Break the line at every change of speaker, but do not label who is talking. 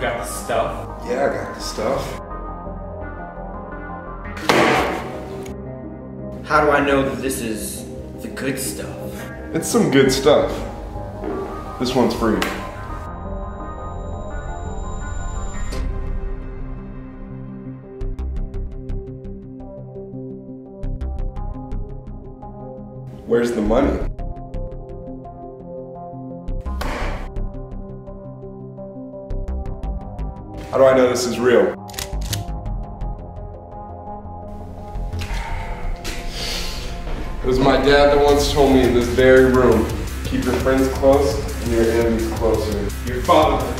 got the stuff?
Yeah, I got the stuff.
How do I know that this is the good stuff?
It's some good stuff. This one's free. Where's the money? How do I know this is real? It was my dad that once told me in this very room, keep your friends close and your enemies closer.
Your fool.